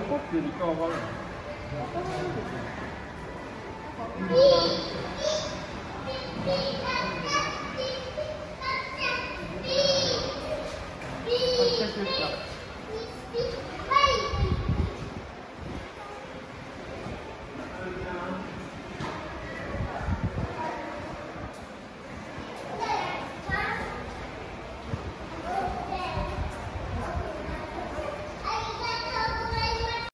個っていうかわからない。発車しました。